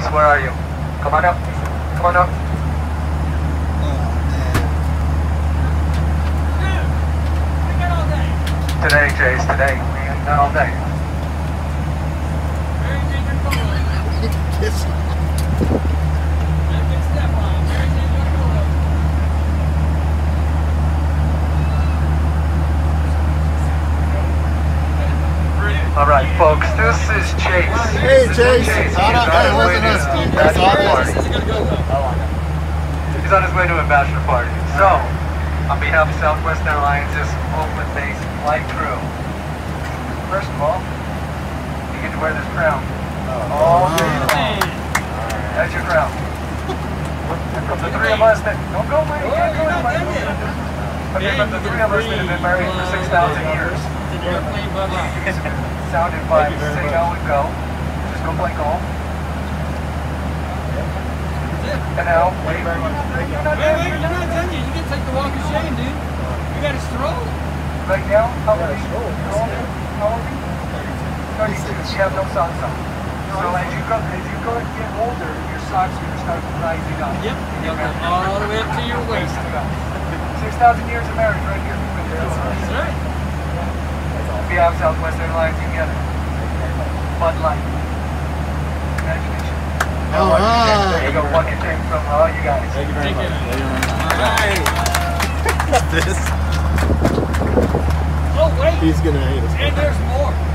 Chase, where are you? Come on up. Come on up. Today, Chase, today. We ain't done all day. All right, folks, this is Chase. Hey, Chase. Chase. Hold on, He's hey, on his way listen to to us. a That's bachelor all party. He's on his way to a bachelor party. So, on behalf of Southwest Airlines, this open-based flight crew, first of all, you get to wear this crown all day long. That's your crown. And from the three of us that don't go away, you can't go anywhere. Okay, from the three of us that have been married for 6,000 years, you get sounded by say no and go. Just go play golf. And now, wait. You're not Wait, done. wait, you're not done yet. You can take the walk of shame, dude. You got to stroll. Right now, how old are you? How old are you? How old are you? 32. You have no socks on. So as you go, as you go and get older, your socks are gonna start rising up. Yep. You'll go all the way up to your waist. 6,000 years of marriage right here. That's right. We have Southwest Airlines together. Bud Light. Oh, Congratulations. All right. There you go. One came from all you guys. Thank you very Take much. care. All right. Oh, wait. He's gonna hate us. And there's more.